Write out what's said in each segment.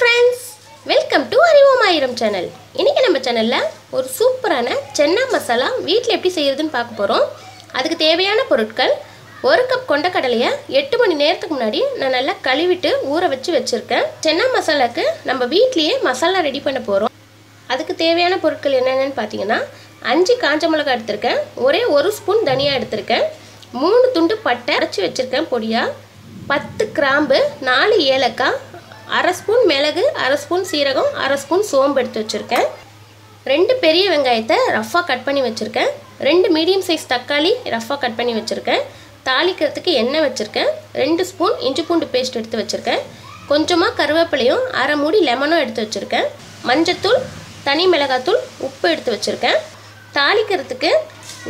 Friends welcome channel இன்றைக்கி நம்ம சேனலில் ஒரு சூப்பரான சென்னா மசாலா வீட்டில் எப்படி செய்யறதுன்னு பார்க்க போகிறோம் அதுக்கு தேவையான பொருட்கள் ஒரு கப் கொண்டக்கடலையை எட்டு மணி நேரத்துக்கு முன்னாடி நான் நல்லா கழுவிட்டு ஊற வச்சு வச்சுருக்கேன். சென்னா மசாலாவுக்கு நம்ம வீட்லேயே மசாலா ரெடி பண்ண போகிறோம் அதுக்கு தேவையான பொருட்கள் என்னென்னு பார்த்தீங்கன்னா அஞ்சு காஞ்ச மிளகாய் எடுத்திருக்கேன். ஒரே ஒரு ஸ்பூன் தனியாக எடுத்திருக்கேன். மூணு துண்டு பட்டை அரைச்சி வச்சுருக்கேன் பொடியாக பத்து கிராம்பு நாலு ஏலக்காய் அரை ஸ்பூன் மிளகு அரை ஸ்பூன் சீரகம் அரை ஸ்பூன் சோம்பு எடுத்து வச்சுருக்கேன். ரெண்டு பெரிய வெங்காயத்தை ரஃப்பாக கட் பண்ணி வச்சுருக்கேன். ரெண்டு மீடியம் சைஸ் தக்காளி ரஃப்பாக கட் பண்ணி வச்சுருக்கேன். தாளிக்கிறதுக்கு எண்ணெய் வச்சுருக்கேன். ரெண்டு ஸ்பூன் இஞ்சி பூண்டு பேஸ்ட் எடுத்து வச்சுருக்கேன். கொஞ்சமாக கருவேப்பிலையும் அரை மூடி லெமனும் எடுத்து வச்சுருக்கேன். மஞ்சத்தூள் தனி மிளகாத்தூள் உப்பு எடுத்து வச்சுருக்கேன். தாளிக்கிறதுக்கு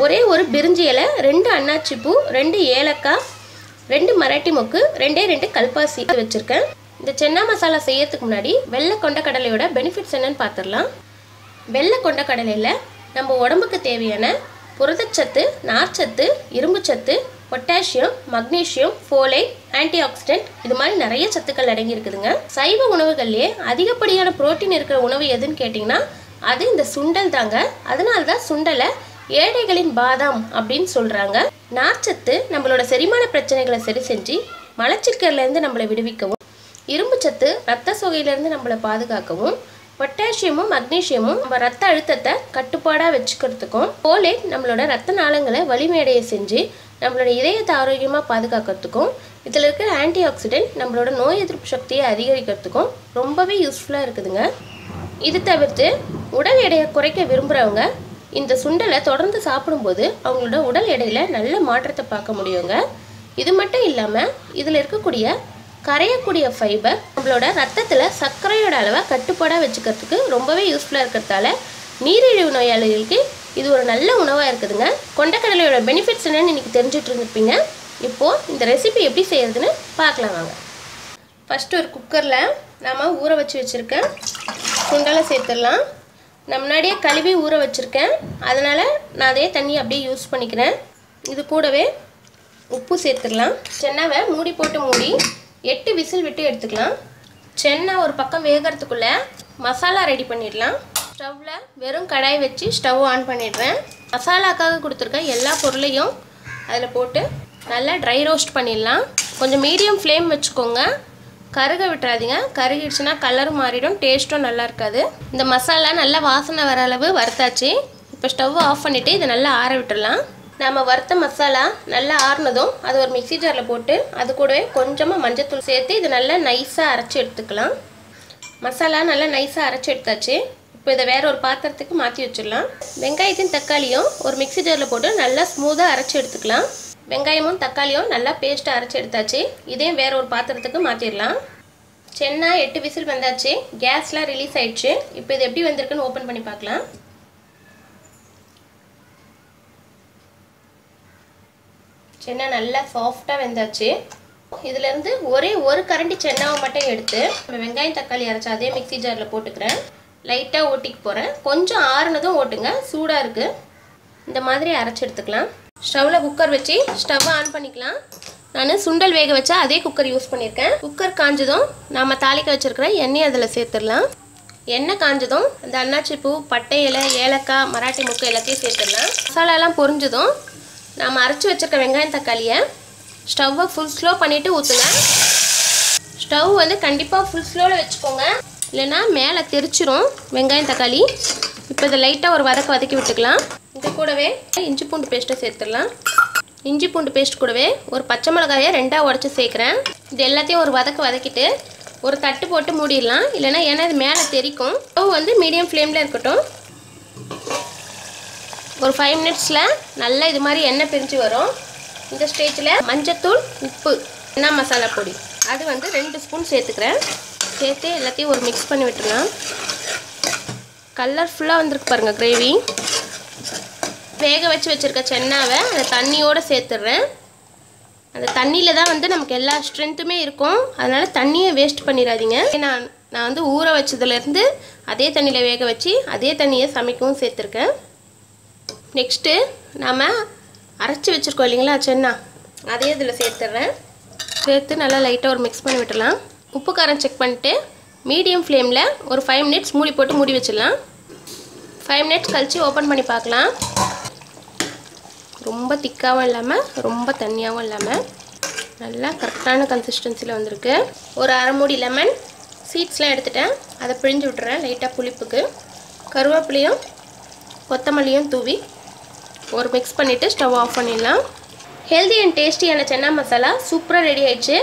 ஒரே ஒரு பிரிஞ்சி இலை ரெண்டு அன்னாச்சி பூ ரெண்டு ஏலக்காய் ரெண்டு மராட்டி மொக்கு ரெண்டே ரெண்டு கல்பாசி வச்சுருக்கேன். இந்த சென்னா மசாலா செய்யறதுக்கு முன்னாடி வெள்ளை கொண்ட கடலையோட பெனிஃபிட்ஸ் என்னன்னு பார்த்துடலாம் வெள்ளை கொண்ட கடலையில் நம்ம உடம்புக்கு தேவையான புரதச்சத்து நார்ச்சத்து இரும்புச்சத்து பொட்டாசியம் மக்னீசியம் ஃபோலைட் ஆன்டிஆக்சிடென்ட் இது மாதிரி நிறைய சத்துக்கள் அடங்கி இருக்குதுங்க. சைவ உணவுகள்லேயே அதிகப்படியான புரோட்டீன் இருக்கிற உணவு எதுன்னு கேட்டிங்கன்னா அது இந்த சுண்டல் தாங்க. அதனால தான் சுண்டலை ஏழைகளின் பாதாம் அப்படின்னு சொல்கிறாங்க நார்ச்சத்து நம்மளோட செரிமான பிரச்சனைகளை சரி செஞ்சு மலச்சிக்கல்லேருந்து நம்மளை விடுவிக்கவும் இரும்புச்சத்து ரத்த சோகையிலேருந்து நம்மளை பாதுகாக்கவும் பொட்டாசியமும் மக்னீசியமும் நம்ம ரத்த அழுத்தத்தை கட்டுப்பாடாக வச்சுக்கிறதுக்கும் போலேட் நம்மளோட ரத்த நாளங்களை வலிமையடைய செஞ்சு நம்மளோட இதயத்தை ஆரோக்கியமாக பாதுகாக்கிறதுக்கும் இதில் இருக்கிற ஆன்டி ஆக்சிடென்ட் நம்மளோட நோய் எதிர்ப்பு சக்தியை அதிகரிக்கிறதுக்கும் ரொம்பவே யூஸ்ஃபுல்லாக இருக்குதுங்க. இது தவிர்த்து உடல் எடையை குறைக்க விரும்புகிறவங்க இந்த சுண்டலை தொடர்ந்து சாப்பிடும்போது அவங்களோட உடல் எடையில் நல்ல மாற்றத்தை பார்க்க முடியுங்க. இது மட்டும் இல்லாமல் இதில் இருக்கக்கூடிய கரையக்கூடிய ஃபைபர் நம்மளோட ரத்தத்தில் சர்க்கரையோட அளவை கட்டுப்பாடாக வச்சுக்கிறதுக்கு ரொம்பவே யூஸ்ஃபுல்லாக இருக்கிறதால நீரிழிவு நோயாளிகளுக்கு இது ஒரு நல்ல உணவாக இருக்குதுங்க. கொண்டக்கடலையோட பெனிஃபிட்ஸ் என்னன்னு இன்றைக்கி தெரிஞ்சுட்டு இருந்திருப்பீங்க. இப்போது இந்த ரெசிபி எப்படி செய்கிறதுன்னு பார்க்கலாம் வாங்க. ஃபஸ்ட்டு ஒரு குக்கரில் நாம் ஊற வச்சு வச்சுருக்கேன் சுண்டலை சேர்த்துடலாம். நான் முன்னாடியே கழுவி ஊற வச்சுருக்கேன். அதனால் நான் அதே தண்ணி அப்படியே யூஸ் பண்ணிக்கிறேன். இது கூடவே உப்பு சேர்த்துடலாம். சென்னாவை மூடி போட்டு மூடி எட்டு விசில் விட்டு எடுத்துக்கலாம். சென்னை ஒரு பக்கம் வேகிறதுக்குள்ளே மசாலா ரெடி பண்ணிடலாம். ஸ்டவ்வில் வெறும் கடாய் வச்சு ஸ்டவ் ஆன் பண்ணிடுறேன். மசாலாக்காக கொடுத்துருக்க எல்லா பொருளையும் அதில் போட்டு நல்லா ட்ரை ரோஸ்ட் பண்ணிடலாம். கொஞ்சம் மீடியம் ஃப்ளேம் வச்சுக்கோங்க. கருக விட்டுறாதீங்க. கருகிடுச்சுன்னா கலரும் மாறிடும் டேஸ்ட்டும் நல்லா இருக்காது. இந்த மசாலா நல்லா வாசனை வர அளவு வறுத்தாச்சு. இப்போ ஸ்டவ் ஆஃப் பண்ணிவிட்டு இதை நல்லா ஆற விட்டுடலாம். நாம் வறுத்த மசாலா நல்லா ஆறுனதும் அது ஒரு மிக்ஸி ஜாரில் போட்டு அது கூடவே கொஞ்சமாக மஞ்சத்தூள் சேர்த்து இது நல்லா நைஸாக அரைச்சி எடுத்துக்கலாம். மசாலா நல்லா நைஸாக அரைச்சி எடுத்தாச்சு. இப்போ இதை வேற ஒரு பாத்திரத்துக்கு மாற்றி வச்சிடலாம். வெங்காயத்தையும் தக்காளியும் ஒரு மிக்ஸி ஜாரில் போட்டு நல்லா ஸ்மூத்தாக அரைச்சி எடுத்துக்கலாம். வெங்காயமும் தக்காளியும் நல்லா பேஸ்ட்டாக அரைச்சி எடுத்தாச்சு. இதையும் வேற ஒரு பாத்திரத்துக்கு மாற்றிடலாம் சென்னா எட்டு விசில் வந்தாச்சு. கேஸ்லாம் ரிலீஸ் ஆயிடுச்சு. இப்போ இது எப்படி வந்திருக்குன்னு ஓப்பன் பண்ணி பார்க்கலாம். சென்னா நல்லா சாஃப்டாக வெந்தாச்சு. இதுலேருந்து ஒரே ஒரு கரண்டி சென்னாவை மட்டும் எடுத்து நம்ம வெங்காயம் தக்காளி அரைச்சா அதே மிக்ஸி ஜாரில் போட்டுக்கிறேன். லைட்டாக ஓட்டிக்க போகிறேன் கொஞ்சம் ஆறுனதும் ஓட்டுங்க. சூடாக இருக்குது இந்த மாதிரி அரைச்சி எடுத்துக்கலாம். ஸ்டவ்வில் குக்கர் வச்சு ஸ்டவ் ஆன் பண்ணிக்கலாம். நான் சுண்டல் வேக வச்சா அதே குக்கர் யூஸ் பண்ணியிருக்கேன். குக்கர் காஞ்சதும் நம்ம தாளிக்க வச்சுருக்கிற எண்ணெய் அதில் சேர்த்துடலாம். எண்ணெய் காஞ்சதும் இந்த அன்னாச்சி பூ பட்டை இலை ஏலக்காய் மராட்டி முக்கு எல்லாத்தையும் சேர்த்துடலாம். மசாலாலாம் பொரிஞ்சதும் நாம் அரைச்சி வச்சுருக்க வெங்காயம் தக்காளியை ஸ்டவ்வை ஃபுல் ஸ்லோ பண்ணிவிட்டு ஊற்றுங்க ஸ்டவ் வந்து கண்டிப்பாக ஃபுல் ஸ்லோவில் வச்சுக்கோங்க. இல்லைன்னா மேலே தெரிச்சிரும் வெங்காயம் தக்காளி. இப்போ இதை லைட்டாக ஒரு வதக்க வதக்கி விட்டுக்கலாம். இது கூடவே இஞ்சி பூண்டு பேஸ்ட்டை சேர்த்துடலாம். இஞ்சி பூண்டு பேஸ்ட் கூடவே ஒரு பச்சை மிளகாயை ரெண்டாக உடச்சி சேர்க்குறேன். இது எல்லாத்தையும் ஒரு வதக்க வதக்கிட்டு ஒரு தட்டு போட்டு மூடிடலாம். இல்லைன்னா ஏன்னா இது மேலே தெரிக்கும். ஸ்டவ் வந்து மீடியம் ஃப்ளேமில் இருக்கட்டும். ஒரு ஃபைவ் மினிட்ஸில் நல்லா இது மாதிரி எண்ணெய் பிரிஞ்சு வரும். இந்த ஸ்டேஜில் மஞ்சத்தூள் உப்பு என்ன மசாலா பொடி. அது வந்து ரெண்டு ஸ்பூன் சேர்த்துக்கிறேன். சேர்த்து எல்லாத்தையும் ஒரு மிக்ஸ் பண்ணி விட்டுலாம் கலர்ஃபுல்லாக வந்திருக்கு பாருங்கள் கிரேவி வேக வச்சு வச்சுருக்க சென்னாவை அந்த தண்ணியோடு சேர்த்துடுறேன். அந்த தண்ணியில் தான் வந்து நமக்கு எல்லா ஸ்ட்ரென்த்துமே இருக்கும். அதனால் தண்ணியை வேஸ்ட் பண்ணிடாதீங்க. நான் நான் வந்து ஊற வச்சதுலேருந்து அதே தண்ணியில் வேக வச்சு அதே தண்ணியை சமைக்கவும் சேர்த்துருக்கேன். நெக்ஸ்ட்டு நாம் அரைச்சி வச்சுருக்கோம் இல்லைங்களா சென்னா. அதே இதில் சேர்த்துட்றேன் சேர்த்து நல்லா லைட்டாக ஒரு மிக்ஸ் பண்ணி விட்டுடலாம். உப்பு காரம் செக் பண்ணிட்டு மீடியம் ஃப்ளேமில் ஒரு ஃபைவ் மினிட்ஸ் மூடி போட்டு மூடி வச்சிடலாம். ஃபைவ் மினிட்ஸ் கழித்து ஓப்பன் பண்ணி பார்க்கலாம். ரொம்ப திக்காகவும் இல்லாமல் ரொம்ப தண்ணியாகவும் இல்லாமல் நல்லா கரெக்டான கன்சிஸ்டன்சியில் வந்திருக்கு. ஒரு அரை மூடி லெமன் சீட்ஸ்லாம் எடுத்துட்டேன். அதை பிழிஞ்சு விட்டுறேன் லைட்டாக புளிப்புக்கு. கருவேப்பிலையும் கொத்தமல்லியும் தூவி ஒரு மிக்ஸ் பண்ணிவிட்டு ஸ்டவ் ஆஃப் பண்ணிடலாம். ஹெல்தி அண்ட் டேஸ்டியான சென்னா மசாலா சூப்பராக ரெடி ஆயிடுச்சு.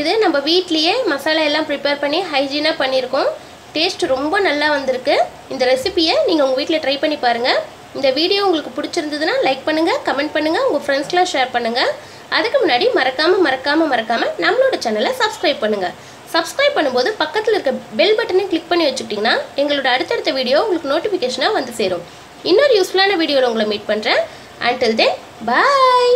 இது நம்ம வீட்லேயே மசாலா எல்லாம் ப்ரிப்பேர் பண்ணி ஹைஜீனாக பண்ணியிருக்கோம். டேஸ்ட் ரொம்ப நல்லா வந்திருக்கு. இந்த ரெசிபியை நீங்கள் உங்கள் வீட்டில் ட்ரை பண்ணி பாருங்கள் இந்த வீடியோ உங்களுக்கு பிடிச்சிருந்ததுன்னா லைக் பண்ணுங்கள் கமெண்ட் பண்ணுங்கள் உங்கள் ஃப்ரெண்ட்ஸ்க்கெலாம் ஷேர் பண்ணுங்கள் அதுக்கு முன்னாடி மறக்காமல் மறக்காமல் மறக்காமல் நம்மளோட சேனலை சப்ஸ்கிரைப் பண்ணுங்கள் சப்ஸ்கிரைப் பண்ணும்போது பக்கத்தில் இருக்க பெல் பட்டனை கிளிக் பண்ணி வச்சுக்கிட்டிங்கன்னா எங்களோட அடுத்தடுத்த வீடியோ உங்களுக்கு நோட்டிஃபிகேஷனாக வந்து சேரும். இன்னொரு யூஸ்ஃபுல்லான வீடியோவில் உங்களை மீட் பண்ணுறேன் அண்டில் தென் பாய்